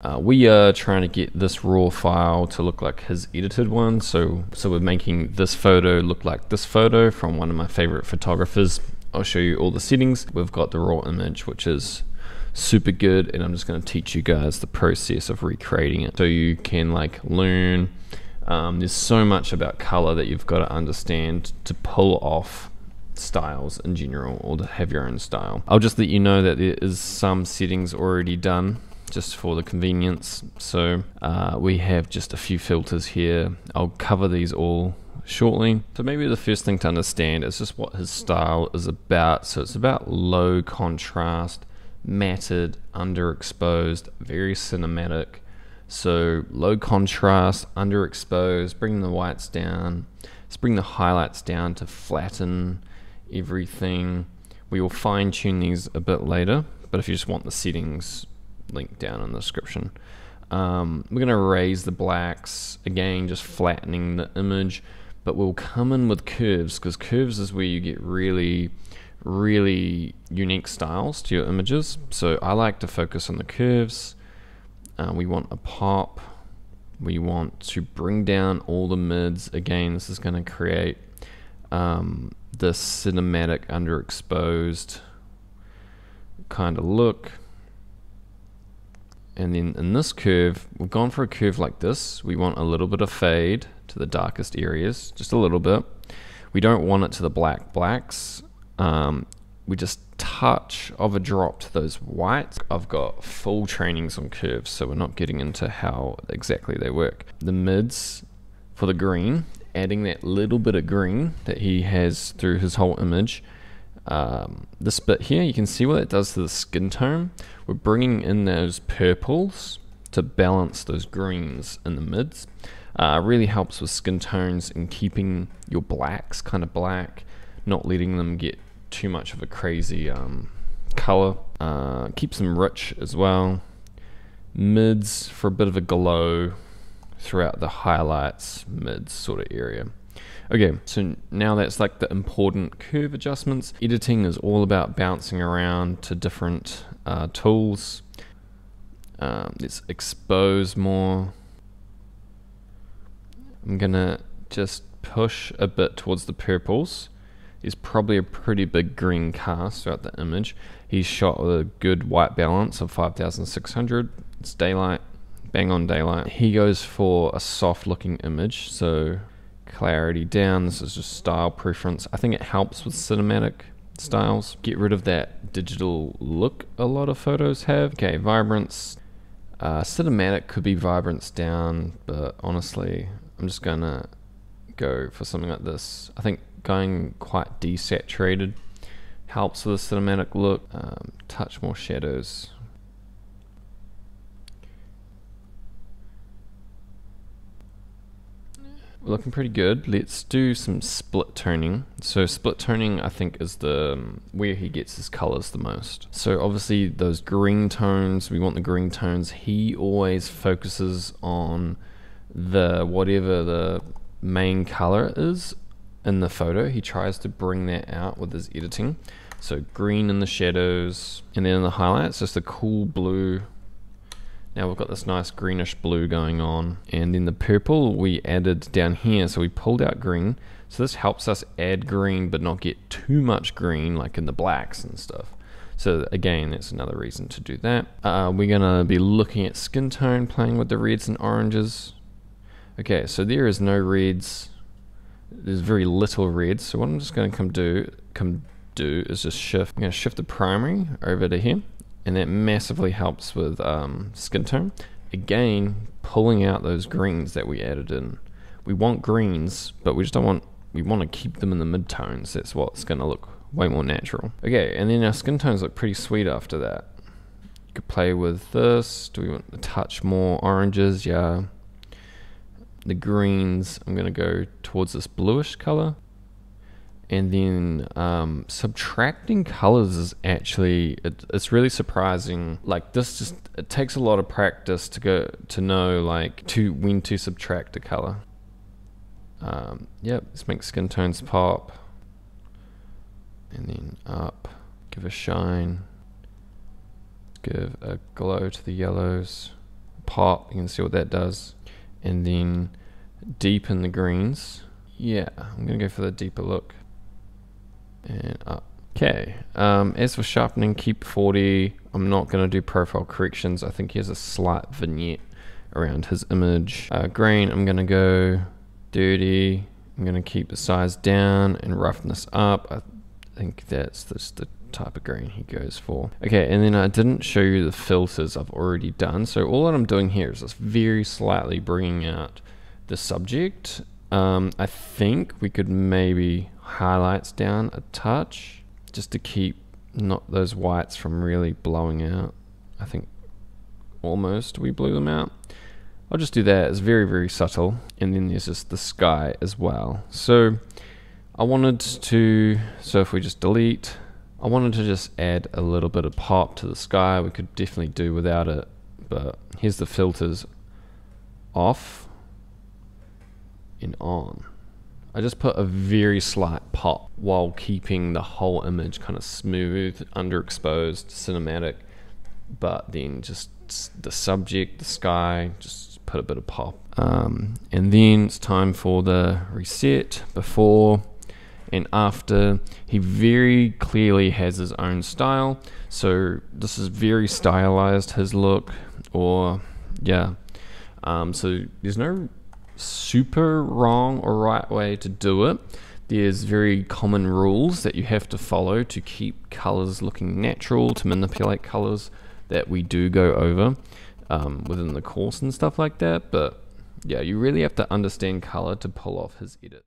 Uh, we are trying to get this raw file to look like his edited one. So, so we're making this photo look like this photo from one of my favorite photographers. I'll show you all the settings. We've got the raw image, which is super good. And I'm just going to teach you guys the process of recreating it. So you can like learn. Um, there's so much about color that you've got to understand to pull off styles in general or to have your own style. I'll just let you know that there is some settings already done just for the convenience. So uh, we have just a few filters here. I'll cover these all shortly. So maybe the first thing to understand is just what his style is about. So it's about low contrast, matted, underexposed, very cinematic. So low contrast, underexposed, bring the whites down. Let's bring the highlights down to flatten everything. We will fine tune these a bit later, but if you just want the settings link down in the description. Um, we're going to raise the blacks, again, just flattening the image, but we'll come in with curves because curves is where you get really, really unique styles to your images. So I like to focus on the curves. Uh, we want a pop. We want to bring down all the mids. Again, this is going to create um, the cinematic underexposed kind of look. And then in this curve, we've gone for a curve like this. We want a little bit of fade to the darkest areas, just a little bit. We don't want it to the black blacks. Um, we just touch of a drop to those whites. I've got full trainings on curves, so we're not getting into how exactly they work. The mids for the green, adding that little bit of green that he has through his whole image um, this bit here, you can see what it does to the skin tone. We're bringing in those purples to balance those greens in the mids. Uh, really helps with skin tones and keeping your blacks kind of black, not letting them get too much of a crazy um, color. Uh, keeps them rich as well. Mids for a bit of a glow throughout the highlights, mids sort of area. Okay, so now that's like the important curve adjustments. Editing is all about bouncing around to different uh, tools. Um, let's expose more. I'm gonna just push a bit towards the purples. There's probably a pretty big green cast throughout the image. He's shot with a good white balance of 5600. It's daylight, bang on daylight. He goes for a soft looking image, so clarity down. This is just style preference. I think it helps with cinematic styles. Get rid of that digital look a lot of photos have. Okay, vibrance. Uh, cinematic could be vibrance down, but honestly, I'm just gonna go for something like this. I think going quite desaturated helps with the cinematic look. Um, touch more shadows. Looking pretty good. Let's do some split toning. So split toning, I think, is the um, where he gets his colors the most. So obviously those green tones, we want the green tones. He always focuses on the whatever the main color is in the photo. He tries to bring that out with his editing. So green in the shadows, and then in the highlights, just a cool blue now we've got this nice greenish blue going on. And then the purple we added down here. So we pulled out green. So this helps us add green but not get too much green like in the blacks and stuff. So again, that's another reason to do that. Uh, we're gonna be looking at skin tone, playing with the reds and oranges. Okay, so there is no reds. There's very little reds. So what I'm just gonna come do, come do is just shift. I'm gonna shift the primary over to here and that massively helps with um, skin tone. Again, pulling out those greens that we added in. We want greens, but we just don't want, we want to keep them in the mid-tones. That's what's going to look way more natural. Okay, and then our skin tones look pretty sweet after that. You could play with this. Do we want to touch more oranges? Yeah. The greens, I'm going to go towards this bluish color and then um, subtracting colors is actually it, it's really surprising like this just it takes a lot of practice to go to know like to when to subtract a color um, yep let's make skin tones pop and then up give a shine give a glow to the yellows pop. You can see what that does. And then deepen the greens. Yeah, I'm to go for the deeper look. And up. Okay, um, as for sharpening, keep 40. I'm not going to do profile corrections. I think he has a slight vignette around his image. Uh, grain, I'm going to go 30. I'm going to keep the size down and roughness up. I think that's just the type of grain he goes for. Okay, and then I didn't show you the filters I've already done. So all that I'm doing here is just very slightly bringing out the subject. Um, I think we could maybe highlights down a touch just to keep not those whites from really blowing out. I think almost we blew them out. I'll just do that. It's very, very subtle. And then there's just the sky as well. So I wanted to, so if we just delete, I wanted to just add a little bit of pop to the sky. We could definitely do without it. But here's the filters off and on. I just put a very slight pop while keeping the whole image kind of smooth, underexposed, cinematic, but then just the subject, the sky, just put a bit of pop. Um, and then it's time for the reset before and after. He very clearly has his own style. So this is very stylized, his look, or yeah. Um, so there's no super wrong or right way to do it. There's very common rules that you have to follow to keep colors looking natural, to manipulate colors that we do go over um, within the course and stuff like that. But yeah, you really have to understand color to pull off his edit.